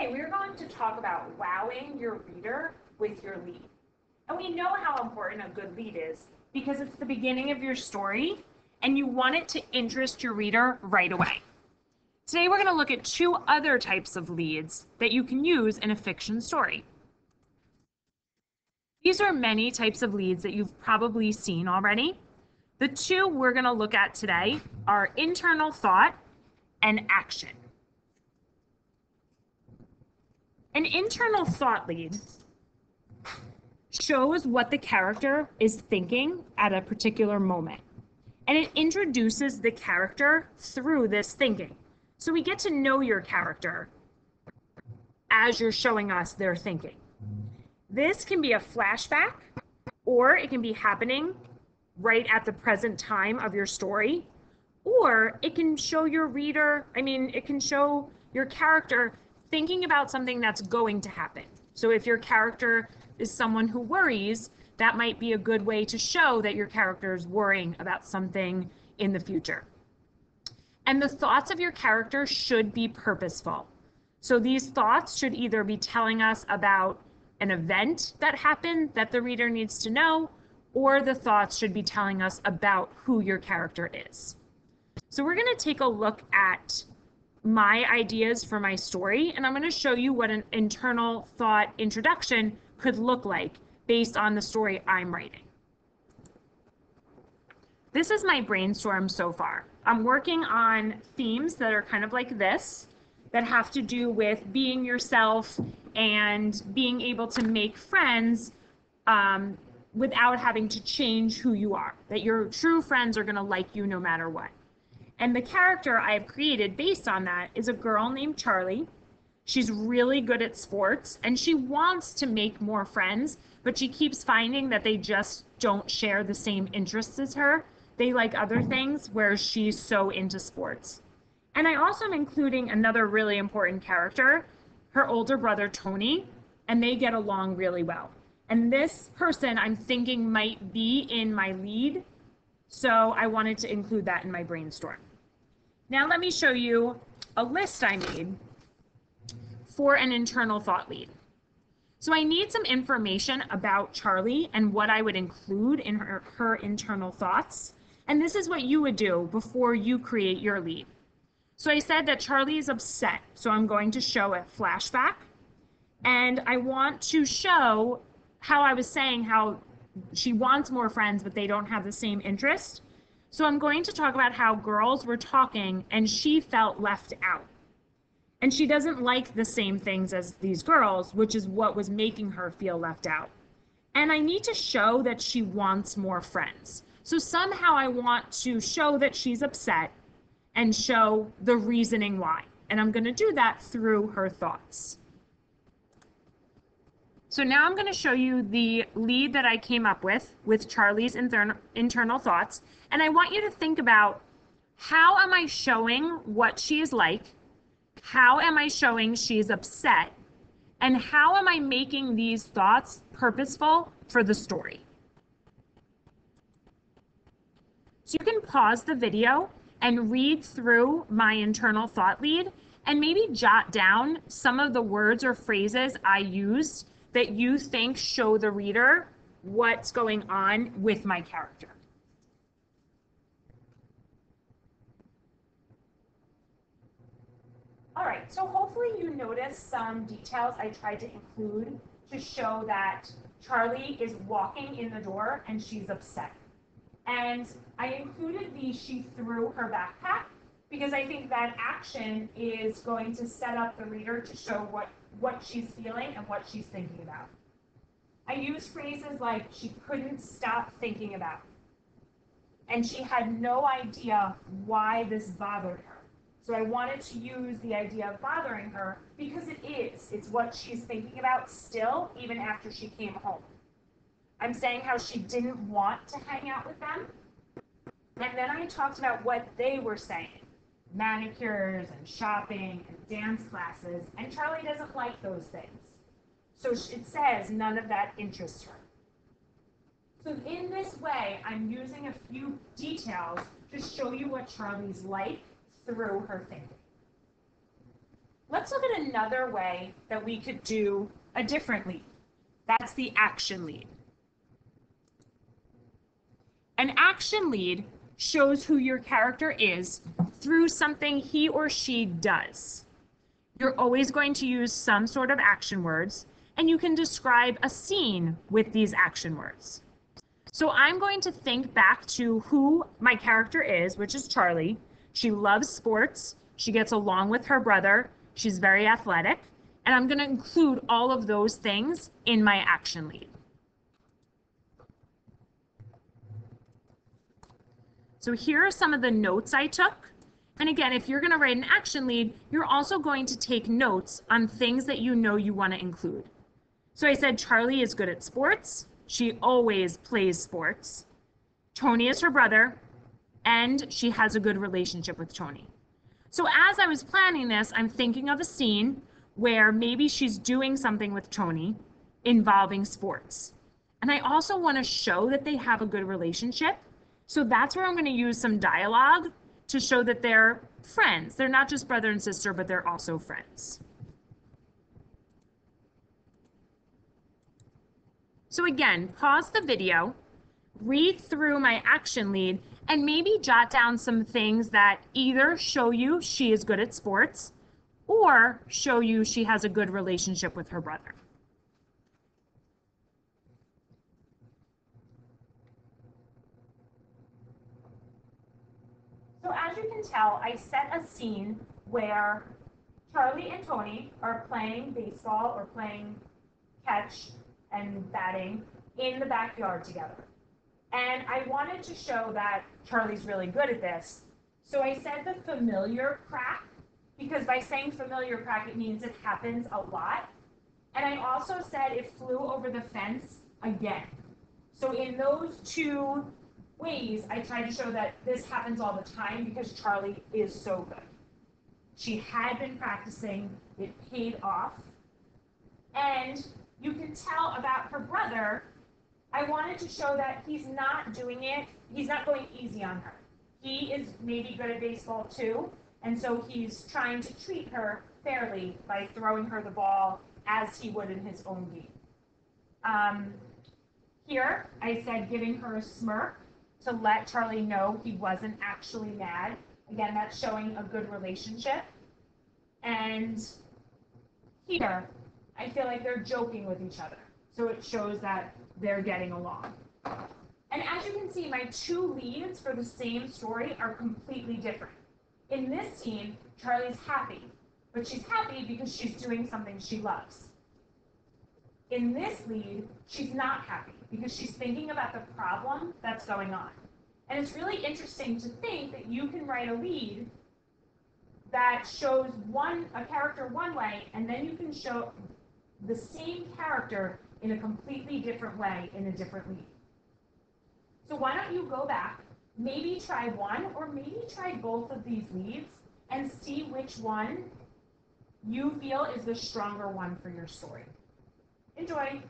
Today, we're going to talk about wowing your reader with your lead. And we know how important a good lead is because it's the beginning of your story and you want it to interest your reader right away. Today, we're going to look at two other types of leads that you can use in a fiction story. These are many types of leads that you've probably seen already. The two we're going to look at today are internal thought and action. An internal thought lead shows what the character is thinking at a particular moment. And it introduces the character through this thinking. So we get to know your character as you're showing us their thinking. This can be a flashback or it can be happening right at the present time of your story or it can show your reader, I mean, it can show your character thinking about something that's going to happen. So if your character is someone who worries, that might be a good way to show that your character is worrying about something in the future. And the thoughts of your character should be purposeful. So these thoughts should either be telling us about an event that happened that the reader needs to know, or the thoughts should be telling us about who your character is. So we're going to take a look at my ideas for my story, and I'm going to show you what an internal thought introduction could look like based on the story I'm writing. This is my brainstorm so far. I'm working on themes that are kind of like this, that have to do with being yourself and being able to make friends um, without having to change who you are, that your true friends are going to like you no matter what. And the character I've created based on that is a girl named Charlie. She's really good at sports and she wants to make more friends, but she keeps finding that they just don't share the same interests as her. They like other things, whereas she's so into sports. And I also am including another really important character, her older brother, Tony, and they get along really well. And this person I'm thinking might be in my lead, so I wanted to include that in my brainstorm. Now let me show you a list I made for an internal thought lead. So I need some information about Charlie and what I would include in her, her internal thoughts. And this is what you would do before you create your lead. So I said that Charlie is upset. So I'm going to show a flashback. And I want to show how I was saying how she wants more friends, but they don't have the same interest. So I'm going to talk about how girls were talking and she felt left out. And she doesn't like the same things as these girls, which is what was making her feel left out. And I need to show that she wants more friends. So somehow I want to show that she's upset and show the reasoning why. And I'm going to do that through her thoughts. So now I'm going to show you the lead that I came up with with Charlie's inter internal thoughts. And I want you to think about how am I showing what she is like? How am I showing she's upset? And how am I making these thoughts purposeful for the story? So you can pause the video and read through my internal thought lead and maybe jot down some of the words or phrases I used that you think show the reader what's going on with my character. All right, so hopefully you noticed some details I tried to include to show that Charlie is walking in the door and she's upset. And I included the she threw her backpack because I think that action is going to set up the reader to show what what she's feeling and what she's thinking about. I use phrases like she couldn't stop thinking about. And she had no idea why this bothered her. So I wanted to use the idea of bothering her because it is. It's what she's thinking about still, even after she came home. I'm saying how she didn't want to hang out with them. And then I talked about what they were saying manicures and shopping and dance classes, and Charlie doesn't like those things. So it says none of that interests her. So in this way, I'm using a few details to show you what Charlie's like through her thinking. let's look at another way that we could do a different lead. That's the action lead. An action lead shows who your character is through something he or she does. You're always going to use some sort of action words, and you can describe a scene with these action words. So I'm going to think back to who my character is, which is Charlie. She loves sports. She gets along with her brother. She's very athletic. And I'm going to include all of those things in my action lead. So here are some of the notes I took. And again, if you're going to write an action lead, you're also going to take notes on things that you know you want to include. So I said Charlie is good at sports. She always plays sports. Tony is her brother, and she has a good relationship with Tony. So as I was planning this, I'm thinking of a scene where maybe she's doing something with Tony involving sports. And I also want to show that they have a good relationship. So that's where I'm going to use some dialogue to show that they're friends. They're not just brother and sister, but they're also friends. So again, pause the video, read through my action lead, and maybe jot down some things that either show you she is good at sports or show you she has a good relationship with her brother. So as you can tell, I set a scene where Charlie and Tony are playing baseball or playing catch and batting in the backyard together. And I wanted to show that Charlie's really good at this. So I said the familiar crack, because by saying familiar crack, it means it happens a lot. And I also said it flew over the fence again. So in those two ways, I tried to show that this happens all the time because Charlie is so good. She had been practicing, it paid off. And you can tell about her brother. I wanted to show that he's not doing it, he's not going easy on her. He is maybe good at baseball too, and so he's trying to treat her fairly by throwing her the ball as he would in his own game. Um, here, I said giving her a smirk to let Charlie know he wasn't actually mad. Again, that's showing a good relationship. And here, I feel like they're joking with each other. So it shows that they're getting along. And as you can see, my two leads for the same story are completely different. In this scene, Charlie's happy, but she's happy because she's doing something she loves. In this lead, she's not happy because she's thinking about the problem that's going on. And it's really interesting to think that you can write a lead that shows one a character one way, and then you can show the same character in a completely different way in a different lead. So why don't you go back, maybe try one or maybe try both of these leads and see which one you feel is the stronger one for your story. Enjoy!